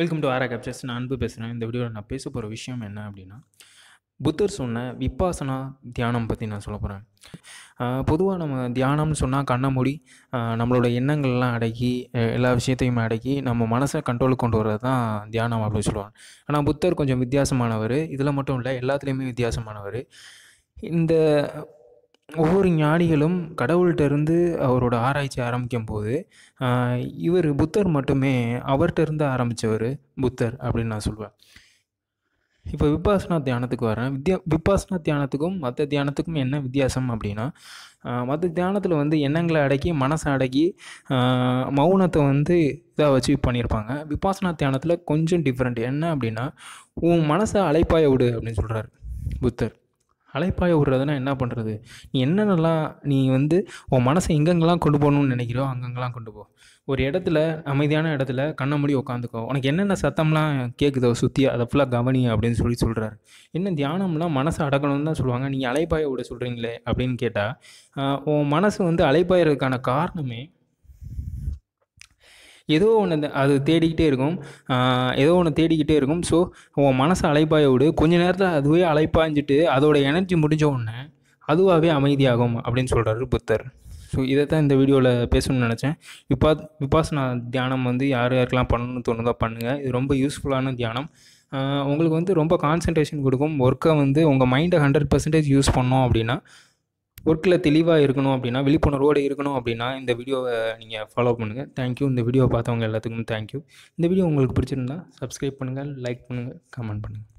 Welcome to ஆரா captures நான் அன்பு பேசுகிறேன் இந்த வீடியோவில் நான் பேச போகிற விஷயம் என்ன அப்படின்னா புத்தர் சொன்ன விப்பாசனா தியானம் பற்றி நான் சொல்ல போகிறேன் பொதுவாக நம்ம தியானம்னு சொன்னால் கண்ணை மூடி நம்மளோட எண்ணங்கள்லாம் அடக்கி எல்லா விஷயத்தையும் அடக்கி நம்ம மனசை கண்ட்ரோலுக்கு கொண்டு வர்றது தான் தியானம் அப்படின்னு சொல்லுவாங்க. ஆனால் புத்தர் கொஞ்சம் வித்தியாசமானவர். இதில் மட்டும் இல்லை எல்லாத்துலேயுமே வித்தியாசமானவர். இந்த ஒவ்வொரு ஞானிகளும் கடவுள்கிட்ட இருந்து அவரோட ஆராய்ச்சி ஆரம்பிக்கும் போது இவர் புத்தர் மட்டுமே அவர்கிட்ட இருந்து ஆரம்பித்தவர் புத்தர் அப்படின்னு நான் சொல்லுவேன் இப்போ விபாசனா தியானத்துக்கு வரேன். வித்யா விபாசனா தியானத்துக்கும் மற்ற தியானத்துக்கும் என்ன வித்தியாசம் அப்படின்னா மற்ற தியானத்தில் வந்து எண்ணங்களை அடக்கி மனசை அடக்கி மௌனத்தை வந்து இதாக வச்சு பண்ணியிருப்பாங்க. விபாசனா தியானத்தில் கொஞ்சம் டிஃப்ரெண்ட் என்ன அப்படின்னா உன் மனசை அலைப்பாய விடு அப்படின்னு சொல்கிறாரு புத்தர். அலைப்பாய விடுறதுன்னா என்ன பண்ணுறது நீ என்னென்னலாம் நீ வந்து உன் மனசை எங்கெங்கெல்லாம் கொண்டு போகணும்னு நினைக்கிறோ அங்கங்கெல்லாம் கொண்டு போ. ஒரு இடத்துல அமைதியான இடத்துல கண்ணை மூடி உட்காந்துக்கோ உனக்கு என்னென்ன சத்தம்லாம் கேட்குதோ சுற்றி அதை ஃபுல்லாக கவனி அப்படின்னு சொல்லி சொல்கிறாரு என்ன தியானம்லாம் மனசை அடக்கணும்னு தான் சொல்லுவாங்க. நீங்கள் அலைப்பாய விட சொல்கிறீங்களே அப்படின்னு கேட்டால் உன் மனசு வந்து அலைப்பாயிறதுக்கான காரணமே ஏதோ ஒன்று அது தேடிக்கிட்டே இருக்கும். ஏதோ ஒன்று தேடிக்கிட்டே இருக்கும். ஸோ உன் மனசை அலைப்பாய விடு. கொஞ்ச நேரத்தில் அதுவே அலைப்பாய்ஞ்சிட்டு அதோட எனர்ஜி முடிஞ்ச உடனே அதுவாகவே அமைதியாகும் அப்படின்னு சொல்கிறாரு புத்தர். ஸோ இதை தான் இந்த வீடியோவில் பேசணும்னு நினச்சேன். விபா விபாசனா தியானம் வந்து யார் யாருக்கெல்லாம் பண்ணணும்னு தோணுதோ பண்ணுங்கள் இது ரொம்ப யூஸ்ஃபுல்லான தியானம். உங்களுக்கு வந்து ரொம்ப கான்சன்ட்ரேஷன் கொடுக்கும். ஒர்க்கை வந்து உங்கள் மைண்டை ஹண்ட்ரட் பர்சன்டேஜ் யூஸ் பண்ணோம் அப்படின்னா ஒர்க்கில் தெளிவாக இருக்கணும் அப்படின்னா விழிப்புணர்வோடு இருக்கணும் அப்படின்னா இந்த வீடியோவை நீங்கள் ஃபாலோ பண்ணுங்கள் தேங்க்யூ இந்த வீடியோவை பார்த்தவங்க எல்லாத்துக்கும் தேங்க்யூ இந்த வீடியோ உங்களுக்கு பிடிச்சிருந்தா சப்ஸ்கிரைப் பண்ணுங்கள் லைக் பண்ணுங்கள் கமெண்ட் பண்ணுங்கள்